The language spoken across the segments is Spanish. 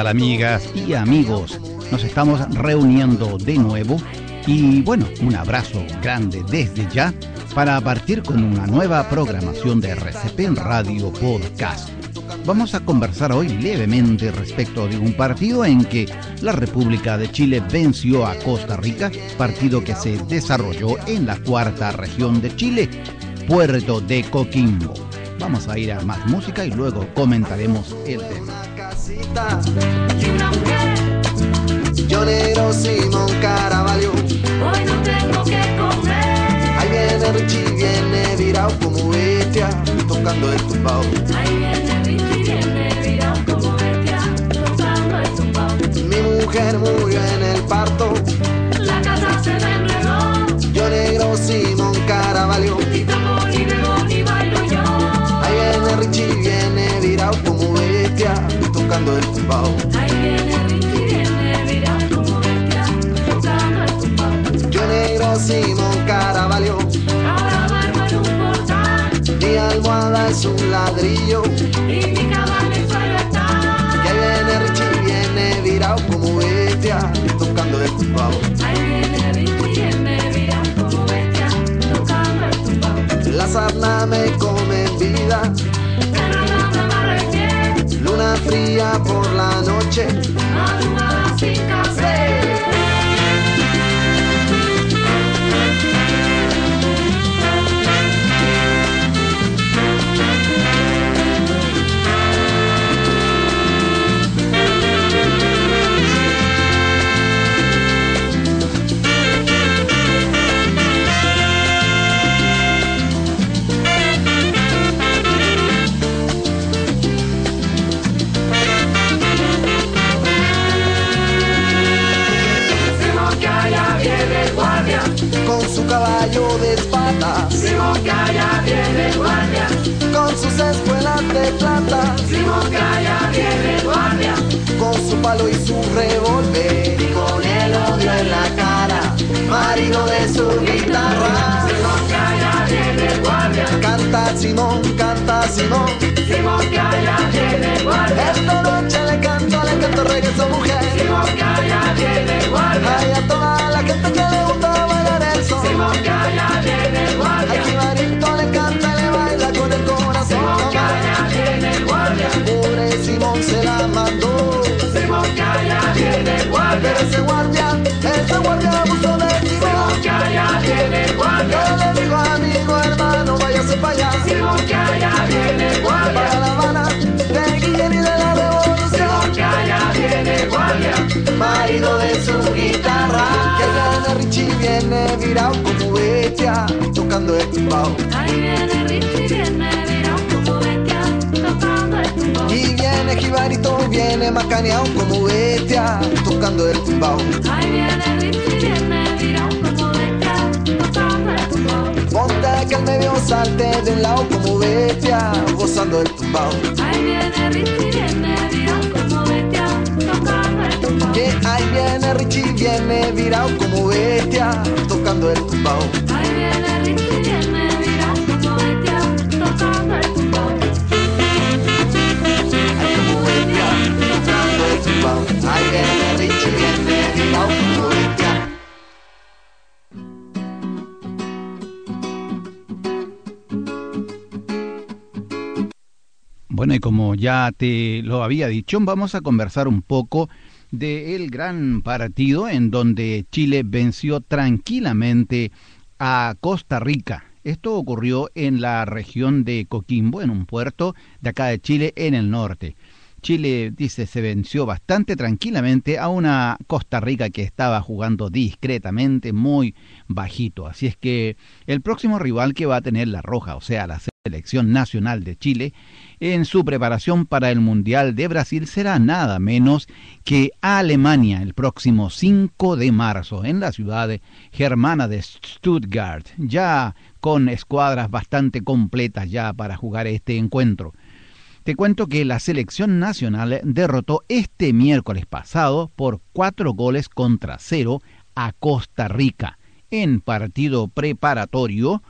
hola, ¿qué tal amigas y amigos? Nos estamos reuniendo de nuevo y bueno, un abrazo grande desde ya para partir con una nueva programación de RCP Radio Podcast. Vamos a conversar hoy levemente respecto de un partido en que la República de Chile venció a Costa Rica, partido que se desarrolló en la cuarta región de Chile, Puerto de Coquimbo. Vamos a ir a más música y luego comentaremos el tema. Yo negro Simón Caraballo. Hoy no tengo que comer. Ahí viene Richie, viene virado como bestia, tocando el tumbao. Ahí viene Richie, viene virado como bestia, tocando el tumbao. Mi mujer murió en el parto. La casa se me enredó. Yo negro Simón Caraballo. Y tocando el tumbao. Ahí viene tocando el tumbao. Yo negro Simón en un portal. Mi almohada es un ladrillo. Y mi cama en el suelo está. Ahí viene Richie, viene virado como bestia, tocando el tumbao. Ahí viene Richie, viene virado como bestia, tocando el tumbao. La sarna me come en vida. Por la noche. Madrugada sin café. alone. Viene virado como bestia, tocando el tumbao. Ahí viene Richie, viene virado como bestia, tocando el tumbao. Y viene Jibarito, viene macaneado como bestia, tocando el tumbao. Ahí viene Richie, viene virado como bestia, tocando el tumbao. Ponte que el medio salte de un lado como bestia, gozando el tumbao. Ahí viene Richie, viene virado como ahí viene Richie, viene virado como bestia, tocando el tumbao. Ahí viene Richie, viene virado como bestia, tocando el tumbao. Ay, como bestia, tocando el tumbao. Ahí viene Richie, viene virado como bestia. Bueno, y como ya te lo había dicho, vamos a conversar un poco del gran partido en donde Chile venció tranquilamente a Costa Rica. Esto ocurrió en la región de Coquimbo, en un puerto de acá de Chile, en el norte. Chile, dice, se venció bastante tranquilamente a una Costa Rica que estaba jugando discretamente, muy bajito. Así es que el próximo rival que va a tener la Roja, o sea, la selección nacional de Chile, en su preparación para el Mundial de Brasil será nada menos que Alemania el próximo 5 de marzo en la ciudad germana de Stuttgart, ya con escuadras bastante completas ya para jugar este encuentro. Te cuento que la selección nacional derrotó este miércoles pasado por cuatro goles contra cero a Costa Rica en partido preparatorio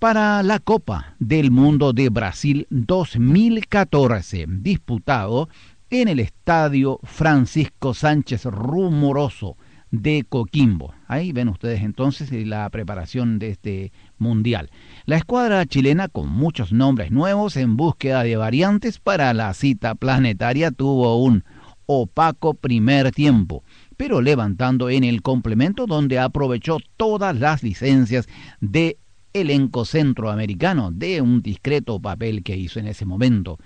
para la Copa del Mundo de Brasil 2014, disputado en el estadio Francisco Sánchez Rumoroso de Coquimbo. Ahí ven ustedes entonces la preparación de este mundial. La escuadra chilena, con muchos nombres nuevos en búsqueda de variantes para la cita planetaria, tuvo un opaco primer tiempo, pero levantando en el complemento donde aprovechó todas las licencias de elenco centroamericano de un discreto papel que hizo en ese momento.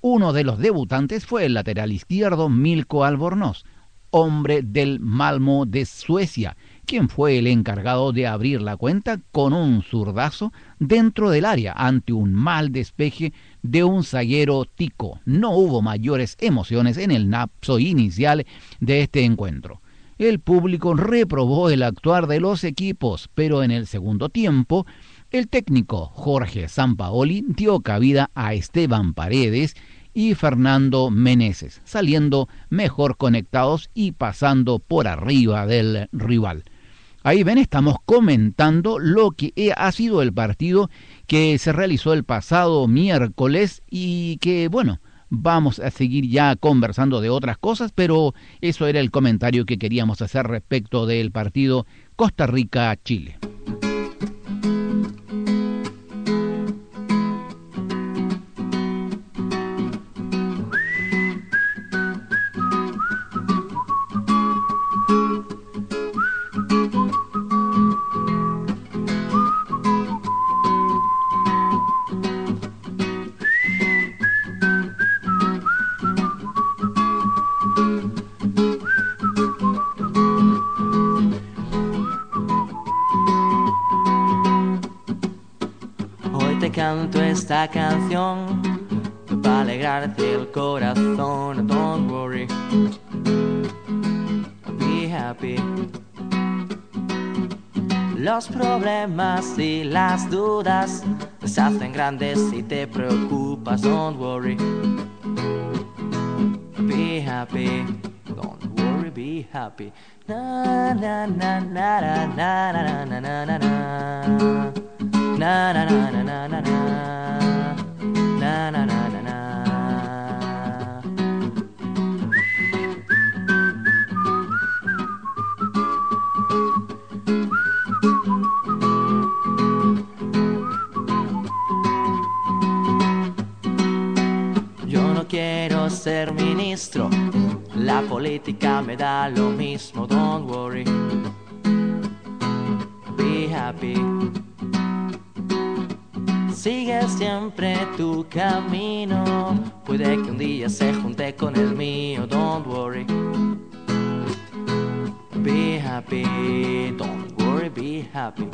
Uno de los debutantes fue el lateral izquierdo Milko Albornoz, hombre del Malmo de Suecia, quien fue el encargado de abrir la cuenta con un zurdazo dentro del área ante un mal despeje de un zaguero tico. No hubo mayores emociones en el napso inicial de este encuentro. El público reprobó el actuar de los equipos, pero en el segundo tiempo, el técnico Jorge Sampaoli dio cabida a Esteban Paredes y Fernando Meneses, saliendo mejor conectados y pasando por arriba del rival. Ahí ven, estamos comentando lo que ha sido el partido que se realizó el pasado miércoles y que, bueno, vamos a seguir ya conversando de otras cosas, pero eso era el comentario que queríamos hacer respecto del partido Costa Rica-Chile. Esta canción para alegrarte el corazón. Don't worry, be happy. Los problemas y las dudas se hacen grandes si te preocupas. Don't worry, be happy. Don't worry, be happy. Na na na na na na na na na na na. Yo no quiero ser ministro, la política me da lo mismo, don't worry. Be happy. Sigue siempre tu camino, puede que un día se junte con el mío, don't worry. Be happy, don't worry, be happy.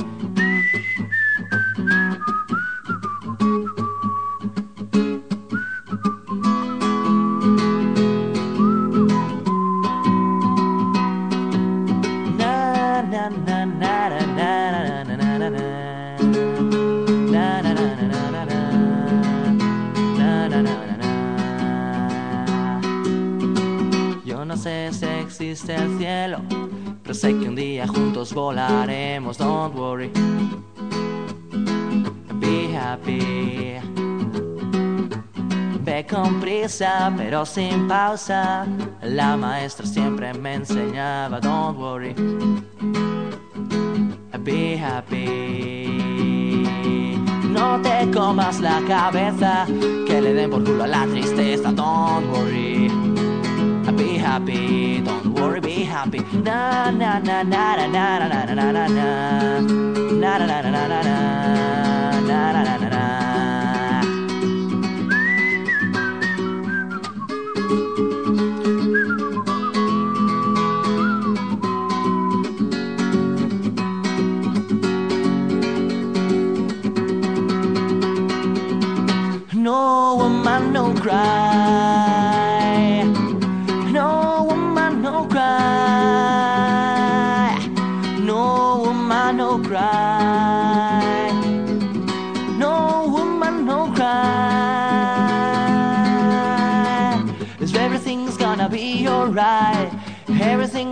Sé que un día juntos volaremos. Don't worry, be happy. Ve con prisa, pero sin pausa. La maestra siempre me enseñaba, don't worry. Be happy. No te comas la cabeza, que le den por culo a la tristeza, don't worry. Be happy, happy. Na na na na na na na na na na na. Na na na na na na na. Na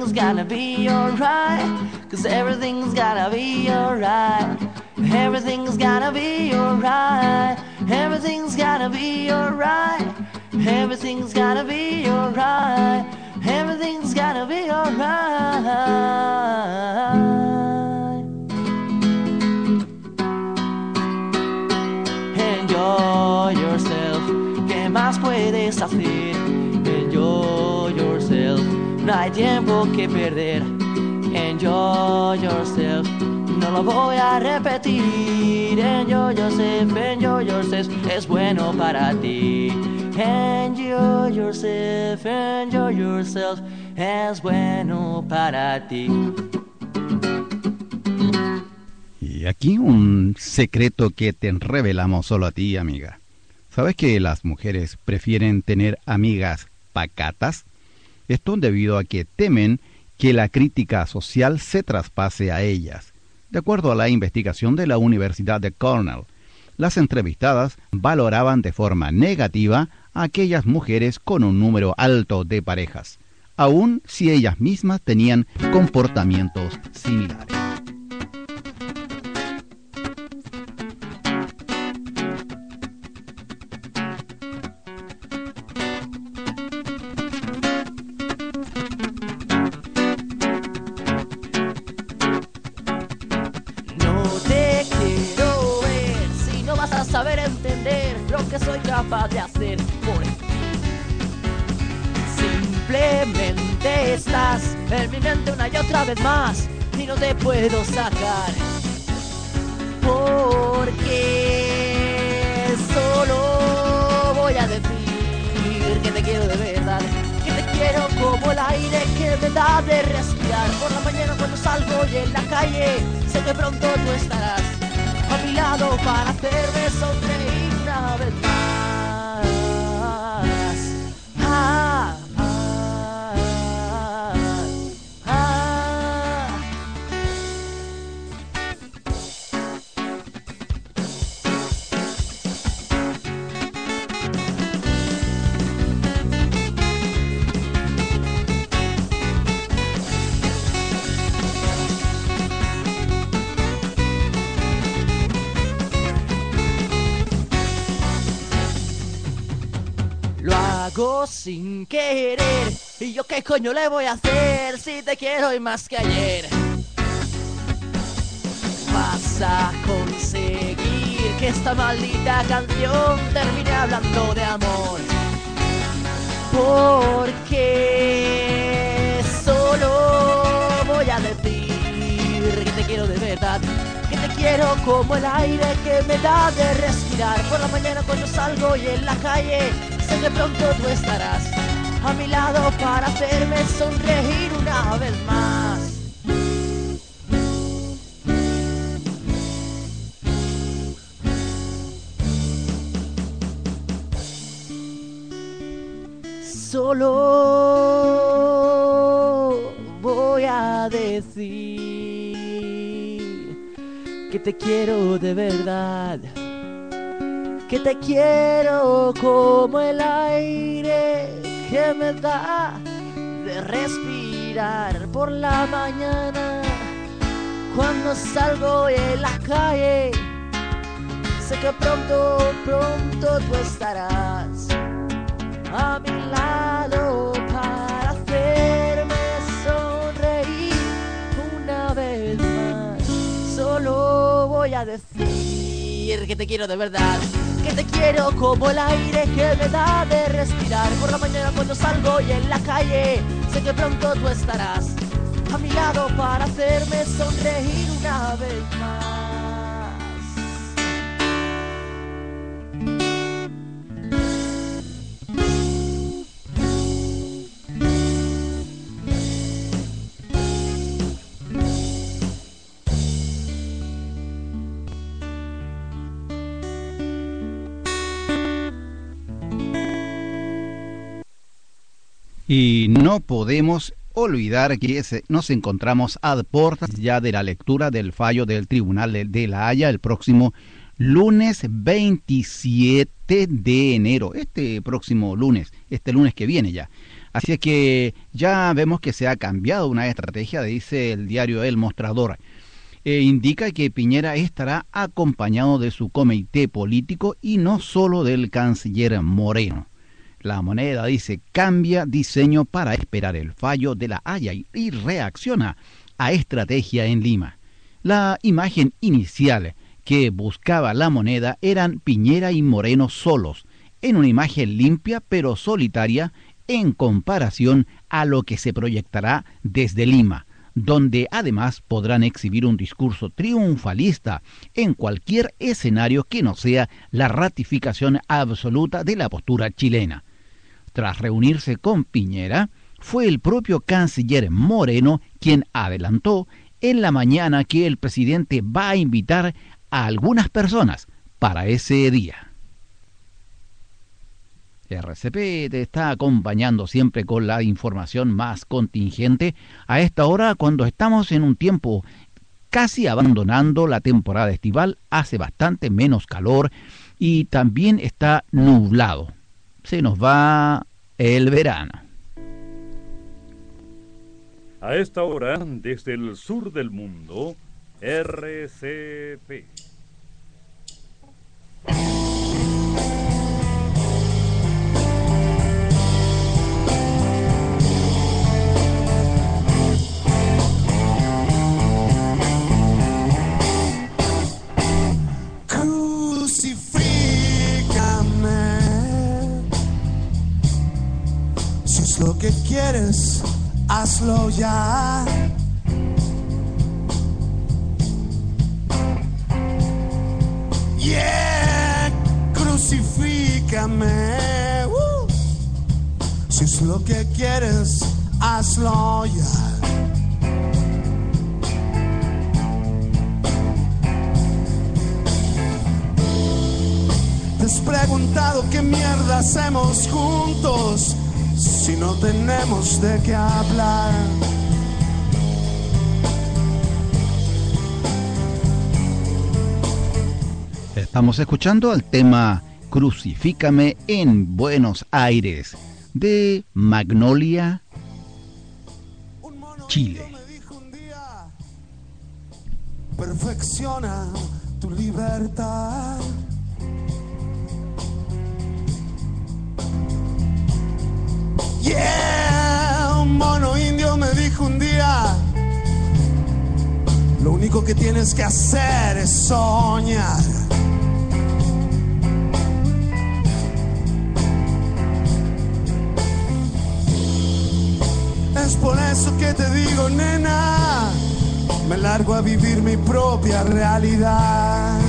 Everything's gonna be alright. Cause everything's gonna be alright. Everything's gonna be alright. Everything's gonna be alright. Everything's gonna be alright. Everything's gonna be alright. Enjoy yourself. ¿Qué más puedes hacer? No hay tiempo que perder. Enjoy yourself. No lo voy a repetir. Enjoy yourself, enjoy yourself. Es bueno para ti. Enjoy yourself, enjoy yourself. Es bueno para ti. Y aquí un secreto que te revelamos solo a ti, amiga. ¿Sabes que las mujeres prefieren tener amigas pacatas? Esto debido a que temen que la crítica social se traspase a ellas. De acuerdo a la investigación de la Universidad de Cornell, las entrevistadas valoraban de forma negativa a aquellas mujeres con un número alto de parejas, aun si ellas mismas tenían comportamientos similares. Capaz de hacer por ti. Simplemente estás en mi mente una y otra vez más y no te puedo sacar. Porque solo voy a decir que te quiero de verdad. Que te quiero como el aire que me da de respirar. Por la mañana cuando salgo y en la calle, sé que pronto tú estarás a mi lado para hacerme sonreír una vez más. Sin querer. ¿Y yo qué coño le voy a hacer si te quiero y más que ayer? Vas a conseguir que esta maldita canción termine hablando de amor. Porque solo voy a decir que te quiero de verdad. Que te quiero como el aire que me da de respirar. Por la mañana cuando salgo y en la calle, sé que pronto tú estarás a mi lado para hacerme sonreír una vez más. Solo voy a decir que te quiero de verdad, que te quiero como el aire que me da de respirar por la mañana cuando salgo en la calle. Sé que pronto, pronto tú estarás a mi lado para hacerme sonreír una vez más. Solo voy a decir que te quiero de verdad. Que te quiero como el aire que me da de respirar por la mañana cuando salgo y en la calle. Sé que pronto tú estarás a mi lado para hacerme sonreír una vez más. Y no podemos olvidar que se- nos encontramos a puertas ya de la lectura del fallo del Tribunal de, La Haya el próximo lunes 27 de enero, este próximo lunes, este lunes que viene ya. Así es que ya vemos que se ha cambiado una estrategia, dice el diario El Mostrador. Eh, indica que Piñera estará acompañado de su comité político y no solo del canciller Moreno. La moneda dice cambia diseño para esperar el fallo de la Haya y, reacciona a estrategia en Lima. La imagen inicial que buscaba la moneda eran Piñera y Moreno solos, en una imagen limpia pero solitaria en comparación a lo que se proyectará desde Lima, donde además podrán exhibir un discurso triunfalista en cualquier escenario que no sea la ratificación absoluta de la postura chilena. Tras reunirse con Piñera, fue el propio canciller Moreno quien adelantó en la mañana que el presidente va a invitar a algunas personas para ese día. RCP te está acompañando siempre con la información más contingente a esta hora cuando estamos en un tiempo casi abandonando la temporada estival, hace bastante menos calor y también está nublado. Se nos va el verano. A esta hora, desde el sur del mundo, RCP. Lo que quieres, hazlo ya. Yeah, crucifícame. Si es lo que quieres, hazlo ya. Te has preguntado qué mierda hacemos juntos si no tenemos de qué hablar. Estamos escuchando el tema Crucifícame en Buenos Aires de Magnolia Chile. perfecciona tu libertad. Yeah, un mono indio me dijo un día, lo único que tienes que hacer es soñar. Es por eso que te digo, nena, me largo a vivir mi propia realidad.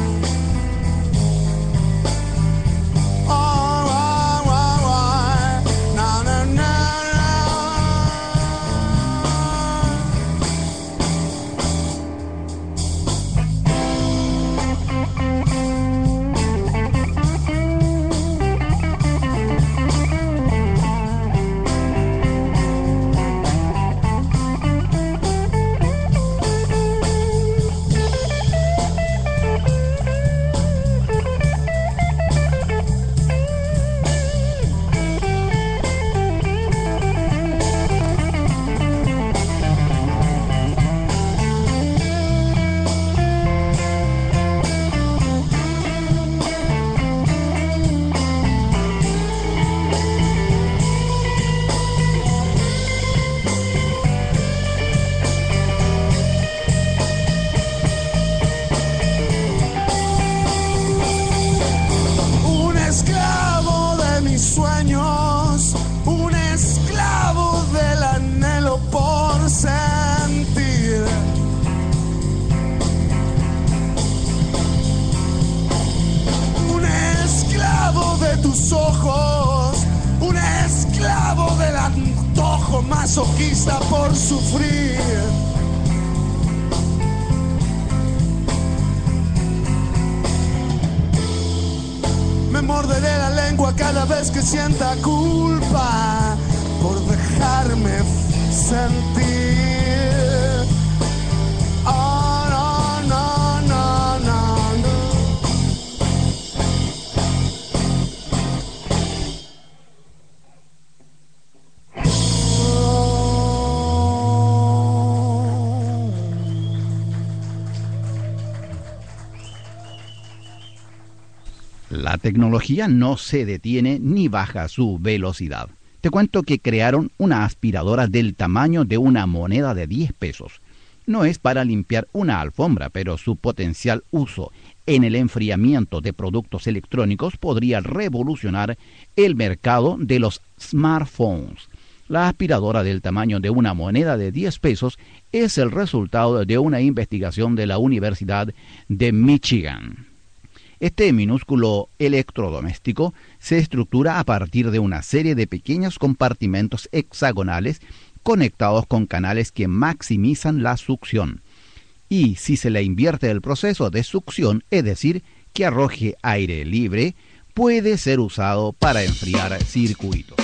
Tecnología no se detiene ni baja su velocidad. Te cuento que crearon una aspiradora del tamaño de una moneda de 10 pesos. No es para limpiar una alfombra, pero su potencial uso en el enfriamiento de productos electrónicos podría revolucionar el mercado de los smartphones. La aspiradora del tamaño de una moneda de 10 pesos es el resultado de una investigación de la Universidad de Michigan. Este minúsculo electrodoméstico se estructura a partir de una serie de pequeños compartimentos hexagonales conectados con canales que maximizan la succión. Y si se le invierte el proceso de succión, es decir, que arroje aire libre, puede ser usado para enfriar circuitos.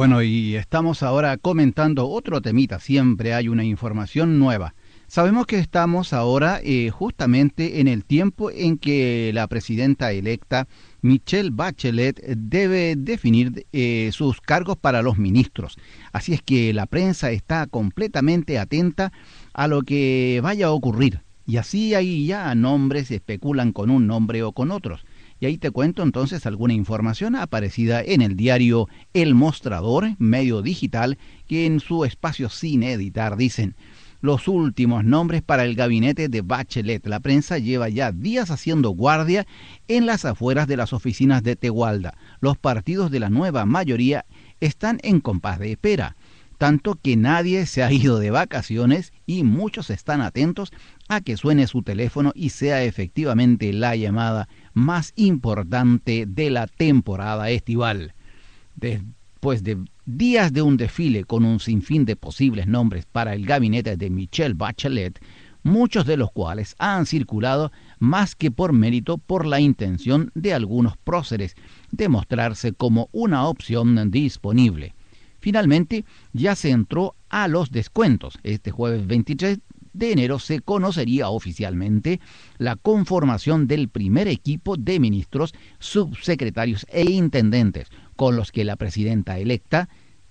Bueno, y estamos ahora comentando otro temita, siempre hay una información nueva. Sabemos que estamos ahora eh, justamente en el tiempo en que la presidenta electa Michelle Bachelet debe definir eh, sus cargos para los ministros. Así es que la prensa está completamente atenta a lo que vaya a ocurrir. Y así ahí ya nombres especulan con un nombre o con otros. Y ahí te cuento entonces alguna información aparecida en el diario El Mostrador, medio digital, que en su espacio sin editar dicen los últimos nombres para el gabinete de Bachelet. La prensa lleva ya días haciendo guardia en las afueras de las oficinas de Tegualda. Los partidos de la nueva mayoría están en compás de espera, tanto que nadie se ha ido de vacaciones y muchos están atentos a que suene su teléfono y sea efectivamente la llamada más importante de la temporada estival. Después de días de un desfile con un sinfín de posibles nombres para el gabinete de Michelle Bachelet, muchos de los cuales han circulado más que por mérito por la intención de algunos próceres de mostrarse como una opción disponible. Finalmente, ya se entró a los descuentos. Este jueves 23 de enero se conocería oficialmente la conformación del primer equipo de ministros, subsecretarios e intendentes, con los que la presidenta electa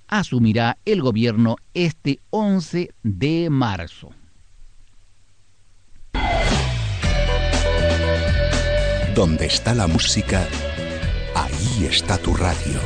asumirá el gobierno este 11 de marzo. Donde está la música, ahí está tu radio.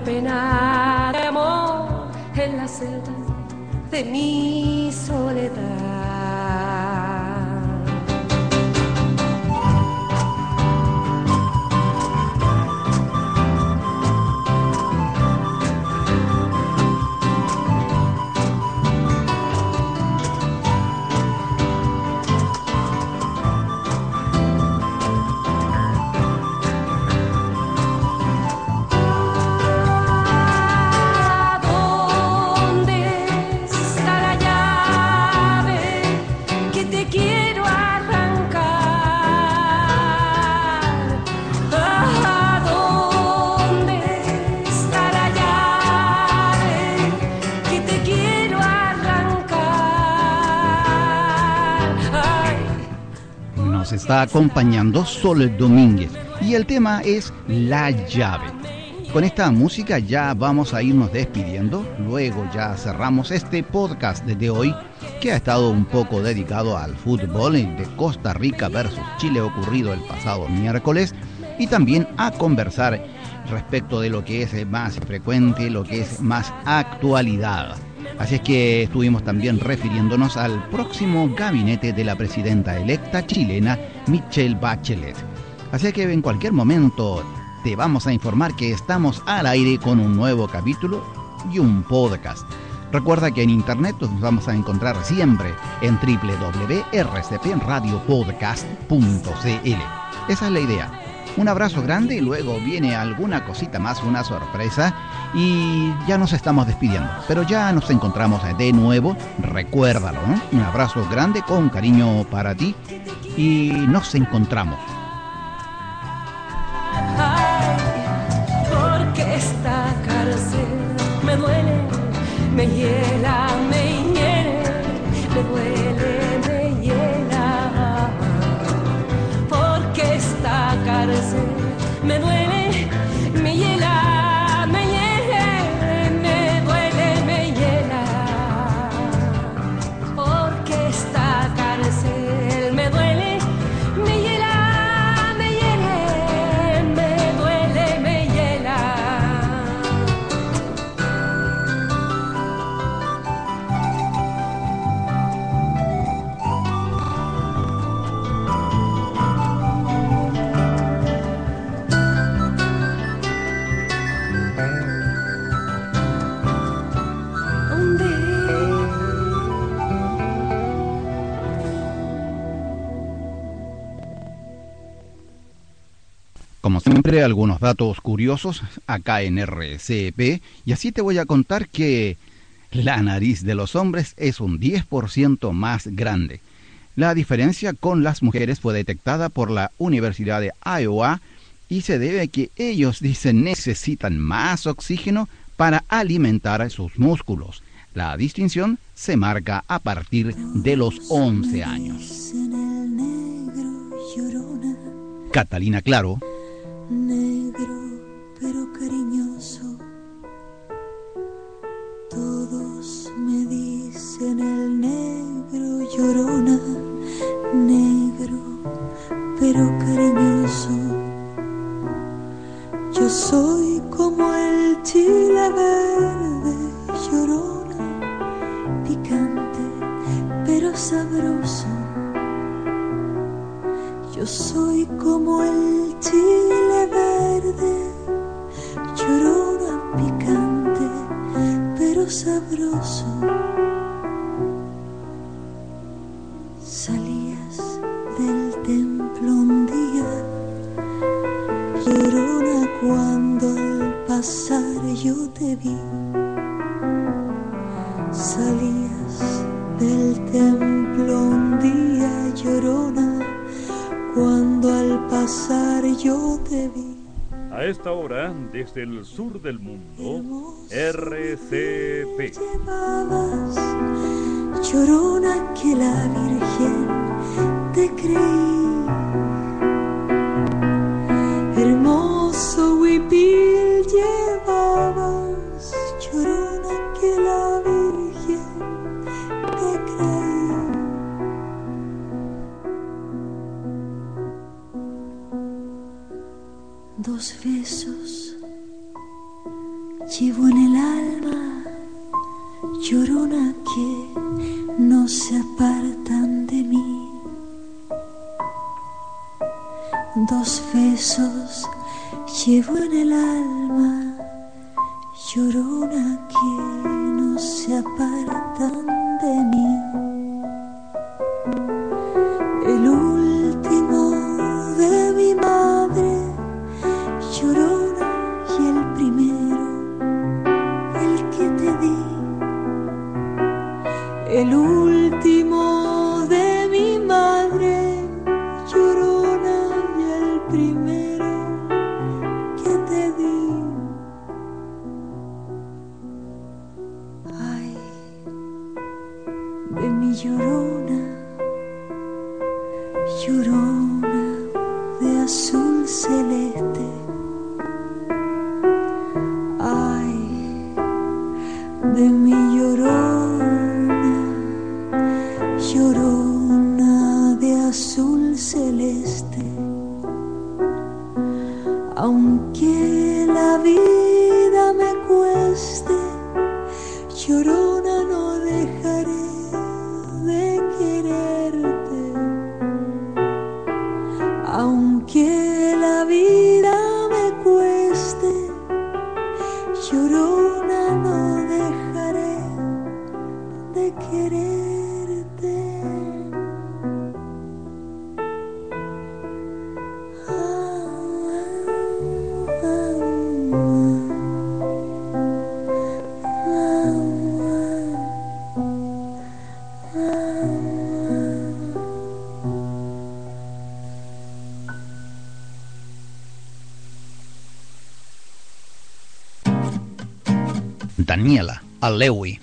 Pena amor en la celda de mi Está acompañando Sol Domínguez y el tema es La llave. Con esta música ya vamos a irnos despidiendo, luego ya cerramos este podcast de hoy que ha estado un poco dedicado al fútbol de Costa Rica versus Chile ocurrido el pasado miércoles y también a conversar respecto de lo que es más frecuente, lo que es más actualidad. Así es que estuvimos también refiriéndonos al próximo gabinete de la presidenta electa chilena, Michelle Bachelet. Así que en cualquier momento te vamos a informar que estamos al aire con un nuevo capítulo y un podcast. Recuerda que en internet nos vamos a encontrar siempre en www.rcpradiopodcast.cl. Esa es la idea. Un abrazo grande y luego viene alguna cosita más, una sorpresa y ya nos estamos despidiendo. Pero ya nos encontramos de nuevo, recuérdalo, ¿no? Un abrazo grande con cariño para ti y nos encontramos. Porque esta cárcel me duele, me hiela, algunos datos curiosos acá en RCP y así te voy a contar que la nariz de los hombres es un 10% más grande. La diferencia con las mujeres fue detectada por la Universidad de Iowa y se debe a que ellos dicen necesitan más oxígeno para alimentar sus músculos. La distinción se marca a partir de los 11 años. Catalina Claro, como el chile verde, llorona picante, pero sabroso. Salías del templo un día, llorona cuando al pasar yo te vi. Yo te vi. A esta hora, desde el sur del mundo, RCP. Llevabas, llorona que la Virgen te creí. Besos llevo en el alma, llorona que no se apartan de mí. Dos besos llevo en el alma, llorona que no se apartan de. Daniela, el Lewi,